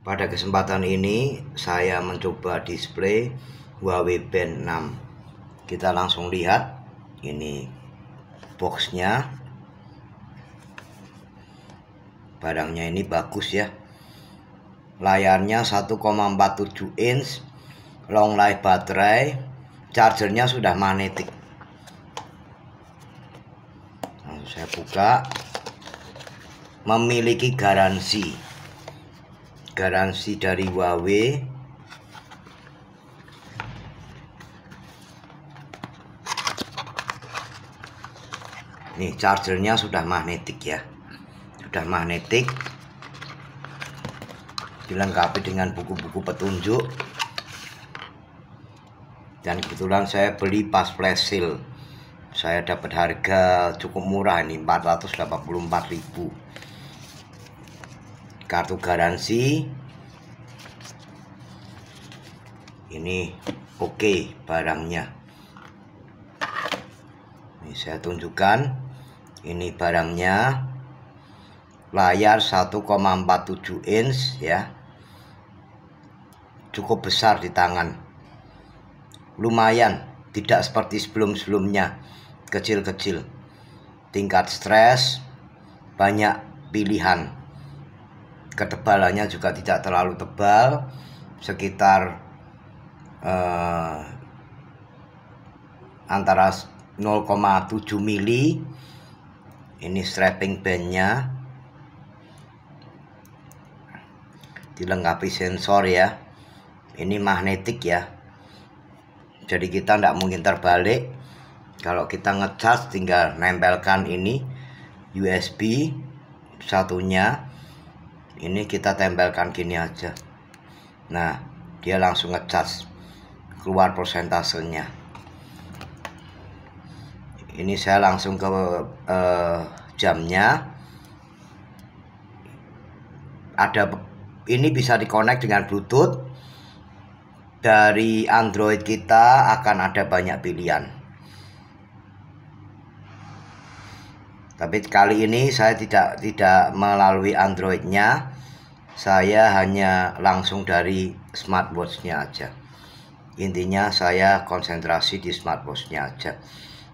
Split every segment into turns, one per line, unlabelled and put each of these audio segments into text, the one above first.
Pada kesempatan ini saya mencoba display Huawei Band 6 Kita langsung lihat Ini boxnya. Barangnya ini bagus ya. Layarnya 1,47 inch Long life baterai Chargernya sudah magnetik. Saya buka. Memiliki garansi garansi dari Huawei. Nih chargernya sudah magnetik ya. Sudah magnetik. Dilengkapi dengan buku-buku petunjuk. Dan kebetulan saya beli pas flash sale. Saya dapat harga cukup murah ini 484.000 kartu garansi. Ini oke okay, barangnya. Ini saya tunjukkan. Ini barangnya. Layar 1,47 inch ya. Cukup besar di tangan. Lumayan tidak seperti sebelum-sebelumnya. Kecil-kecil. Tingkat stres banyak pilihan ketebalannya juga tidak terlalu tebal sekitar uh, antara 0,7 mili. Ini strapping bandnya. Dilengkapi sensor ya. Ini magnetik ya. Jadi kita tidak mungkin terbalik. Kalau kita ngecas tinggal nempelkan ini USB satunya ini kita tempelkan gini aja. Nah dia langsung ngecas keluar persentasenya. Ini saya langsung ke uh, jamnya. Ada ini bisa dikonek dengan bluetooth. Dari Android kita akan ada banyak pilihan tapi kali ini saya tidak tidak melalui Androidnya. Saya hanya langsung dari smartwatchnya aja. Intinya saya konsentrasi di smartwatchnya aja.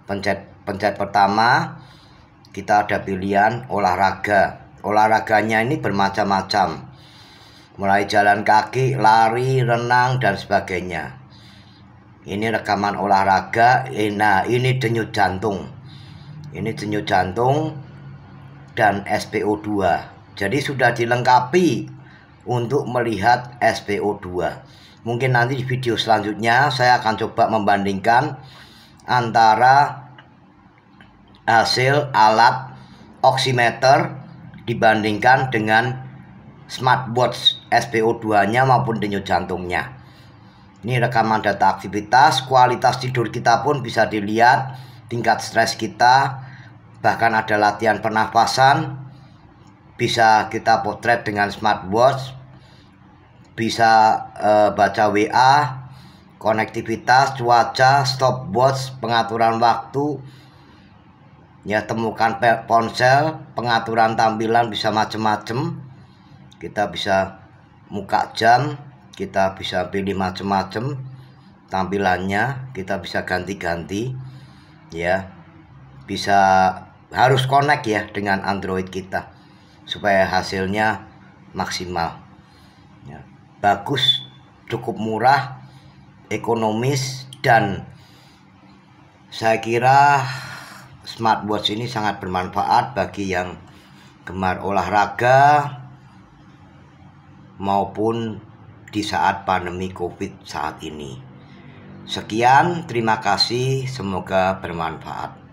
Pencet pencet pertama kita ada pilihan olahraga. Olahraganya ini bermacam-macam. Mulai jalan kaki lari renang dan sebagainya. Ini rekaman olahraga nah ini denyut jantung ini denyut jantung dan SPO2 jadi sudah dilengkapi untuk melihat SPO2 mungkin nanti di video selanjutnya saya akan coba membandingkan antara hasil alat oximeter dibandingkan dengan smartwatch SPO2 nya maupun denyut jantungnya. Ini rekaman data aktivitas kualitas tidur kita pun bisa dilihat tingkat stres kita bahkan ada latihan pernafasan. Bisa kita potret dengan smartwatch. Bisa uh, baca WA konektivitas cuaca stopwatch pengaturan waktu. Ya temukan ponsel pengaturan tampilan bisa macam-macam kita bisa muka jam kita bisa pilih macam-macam tampilannya kita bisa ganti-ganti. Ya bisa harus connect ya dengan Android kita supaya hasilnya maksimal. Ya, bagus cukup murah ekonomis dan saya kira smartwatch ini sangat bermanfaat bagi yang gemar olahraga maupun di saat pandemi covid saat ini. Sekian terima kasih semoga bermanfaat